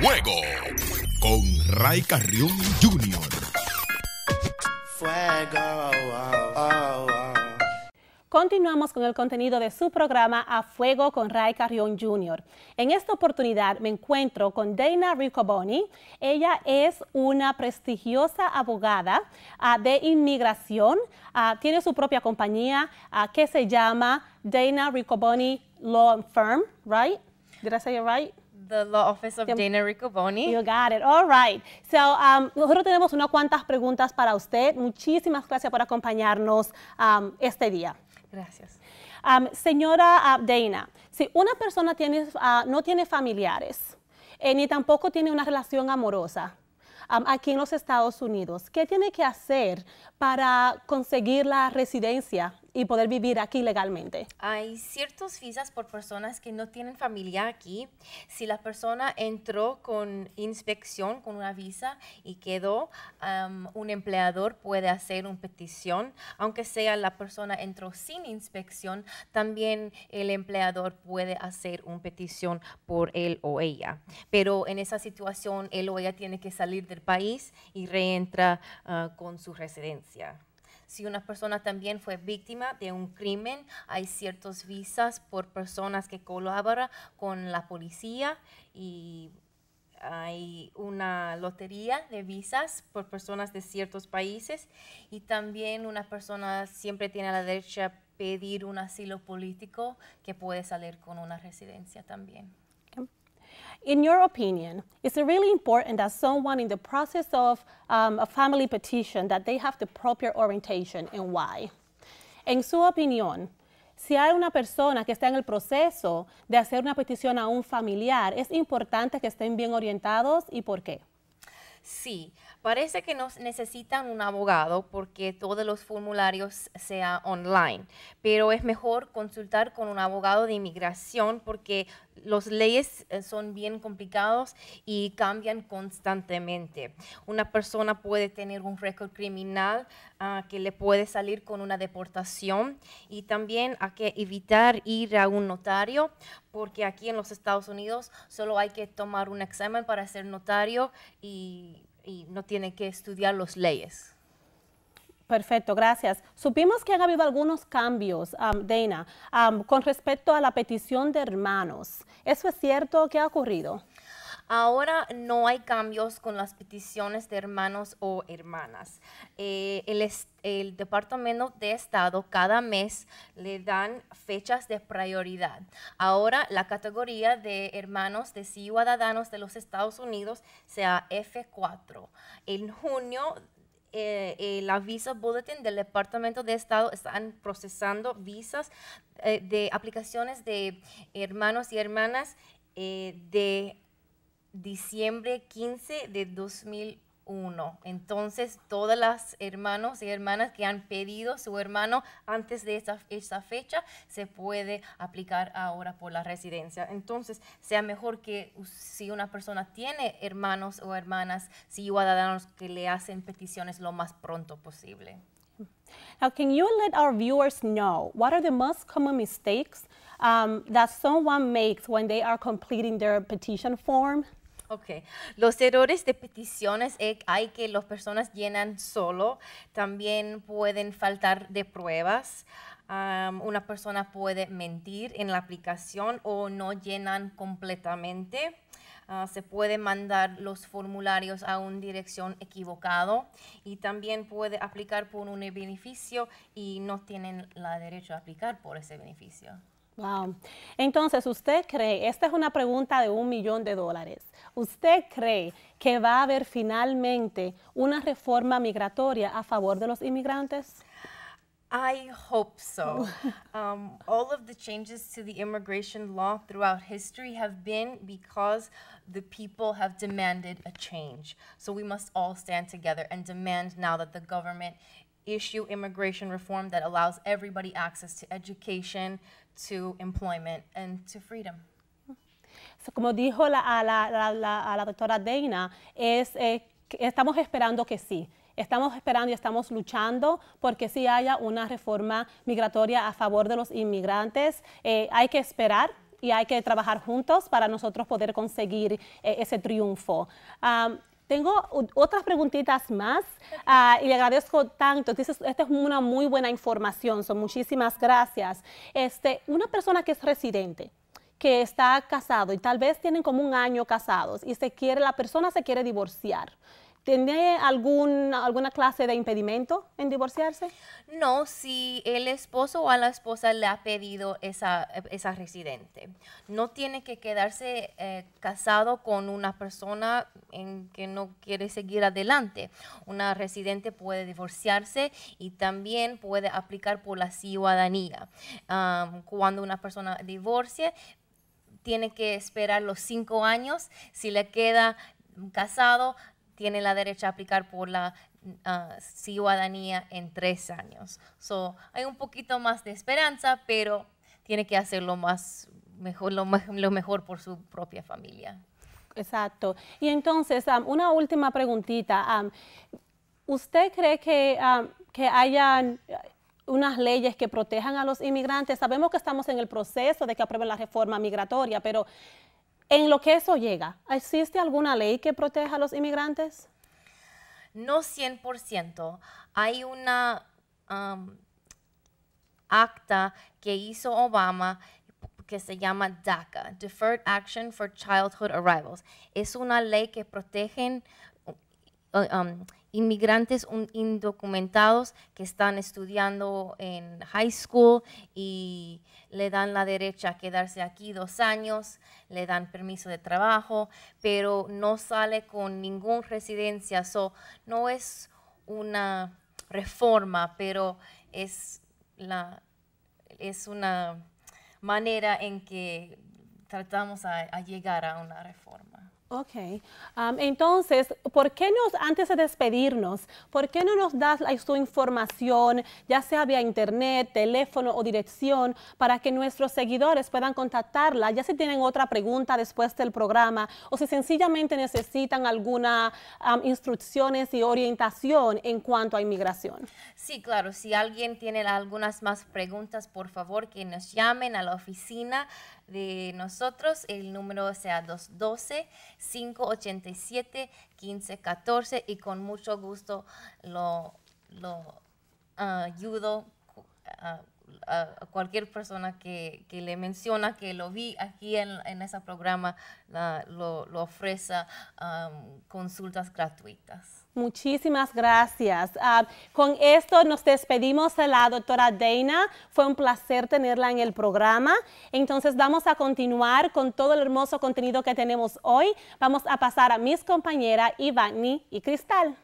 Fuego con Ray Carrión Jr. Fuego. oh, oh, oh. Continuamos con el contenido de su programa A Fuego con Ray Carrión Jr. En esta oportunidad me encuentro con Dana Riccoboni. Ella es una prestigiosa abogada ah, de inmigración. Ah, tiene su propia compañía ah, que se llama Dana Riccoboni Law Firm, right? Did I say it right? The Law Office of. Dana Riccoboni. You got it. All right. So, um, nosotros tenemos unas cuantas preguntas para usted. Muchísimas gracias por acompañarnos um, este día. Gracias. Um, señora ah, Dana, si una persona tiene, ah, no tiene familiares eh, ni tampoco tiene una relación amorosa um, aquí en los Estados Unidos, ¿qué tiene que hacer para conseguir la residencia y poder vivir aquí legalmente? Hay ciertos visas por personas que no tienen familia aquí. Si la persona entró con inspección, con una visa y quedó, am, un empleador puede hacer una petición. Aunque sea la persona entró sin inspección, también el empleador puede hacer una petición por él o ella. Pero en esa situación, él o ella tiene que salir del país y reentra ah, con su residencia. Si una persona también fue víctima de un crimen, hay ciertos visas por personas que colaboran con la policía y hay una lotería de visas por personas de ciertos países y también una persona siempre tiene la derecha a pedir un asilo político que puede salir con una residencia también. In your opinion, is it really important that someone in the process of um, a family petition that they have the proper orientation and why? En su opinión, si hay una persona que está en el proceso de hacer una petición a un familiar, es importante que estén bien orientados y por qué. Sí, parece que no necesitan un abogado porque todos los formularios sean online, pero es mejor consultar con un abogado de inmigración porque las leyes eh, son bien complicados y cambian constantemente. Una persona puede tener un récord criminal ah, que le puede salir con una deportación y también hay que evitar ir a un notario porque aquí en los Estados Unidos solo hay que tomar un examen para ser notario y, y no tiene que estudiar las leyes. Perfecto, gracias. Supimos que han habido algunos cambios, um, Dana, um, con respecto a la petición de hermanos. ¿Eso es cierto? ¿Qué ha ocurrido? Ahora no hay cambios con las peticiones de hermanos o hermanas. Eh, el, el Departamento de Estado cada mes le dan fechas de prioridad. Ahora la categoría de hermanos de ciudadanos de los Estados Unidos sea F4. En junio eh, eh, la Visa Bulletin del Departamento de Estado están procesando visas eh, de aplicaciones de hermanos y hermanas eh, de diciembre 15 de 2001. Entonces, todas las hermanos y hermanas que han pedido su hermano antes de esa, esa fecha se puede aplicar ahora por la residencia. Entonces, sea mejor que si una persona tiene hermanos o hermanas ciudadanos que le hacen peticiones lo más pronto posible. Now, can you let our viewers know what are the most common mistakes um, that someone makes when they are completing their petition form? Ok, los errores de peticiones eh, hay que las personas llenan solo, también pueden faltar de pruebas, Am, una persona puede mentir en la aplicación o no llenan completamente. Ah, se puede mandar los formularios a una dirección equivocado y también puede aplicar por un beneficio y no tienen la derecho a aplicar por ese beneficio. Wow. Entonces, ¿usted cree, esta es una pregunta de un millón de dólares, ¿usted cree que va a haber finalmente una reforma migratoria a favor de los inmigrantes? I hope so. um, all of the changes to the immigration law throughout history have been because the people have demanded a change. So we must all stand together and demand now that the government issue immigration reform that allows everybody access to education, to employment, and to freedom. Como dijo la, la, la- la- la doctora Dana, es, eh, estamos esperando que sí. Estamos esperando y estamos luchando porque sí haya una reforma migratoria a favor de los inmigrantes. Eh, hay que esperar y hay que trabajar juntos para nosotros poder conseguir eh, ese triunfo. Um, tengo otras preguntitas más ah, y le agradezco tanto. Dices, esta es una muy buena información, son muchísimas gracias. Este, una persona que es residente, que está casado y tal vez tienen como un año casados y se quiere, la persona se quiere divorciar. ¿Tiene algún, alguna clase de impedimento en divorciarse? No, si el esposo o la esposa le ha pedido esa, esa residente. No tiene que quedarse eh, casado con una persona en que no quiere seguir adelante. Una residente puede divorciarse y también puede aplicar por la ciudadanía. Cuando una persona divorcie, tiene que esperar los cinco años. Si le queda casado, tiene la derecha a aplicar por la ah, ciudadanía en tres años. So, hay un poquito más de esperanza, pero tiene que hacerlo más mejor, lo, lo mejor por su propia familia. Exacto. Y entonces, am, una última preguntita. am, ¿Usted cree que, am, que hayan unas leyes que protejan a los inmigrantes? Sabemos que estamos en el proceso de que aprueben la reforma migratoria, pero en lo que eso llega, ¿existe alguna ley que proteja a los inmigrantes? No 100%. Hay una um, acta que hizo Obama que se llama DACA, Deferred Action for Childhood Arrivals. Es una ley que protegen uh, um, inmigrantes indocumentados que están estudiando en high school y le dan la derecha a quedarse aquí dos años, le dan permiso de trabajo, pero no sale con ninguna residencia. So, no es una reforma, pero es, la, es una manera en que tratamos a, a llegar a una reforma. Ok. Am, entonces, ¿por qué nos, antes de despedirnos, por qué no nos das su información, ya sea vía internet, teléfono o dirección, para que nuestros seguidores puedan contactarla, ya si tienen otra pregunta después del programa o si sencillamente necesitan alguna am, instrucciones y orientación en cuanto a inmigración? Sí, claro. Si alguien tiene algunas más preguntas, por favor que nos llamen a la oficina de nosotros. El número sea 212-587-1514 y con mucho gusto lo, lo ah, ayudo a, a- cualquier persona que, que le menciona que lo vi aquí en, en ese programa, la- lo, lo ofrece am, consultas gratuitas. Muchísimas gracias. Ah, con esto nos despedimos de la doctora Dana. Fue un placer tenerla en el programa. Entonces vamos a continuar con todo el hermoso contenido que tenemos hoy. Vamos a pasar a mis compañeras Ivani y Cristal.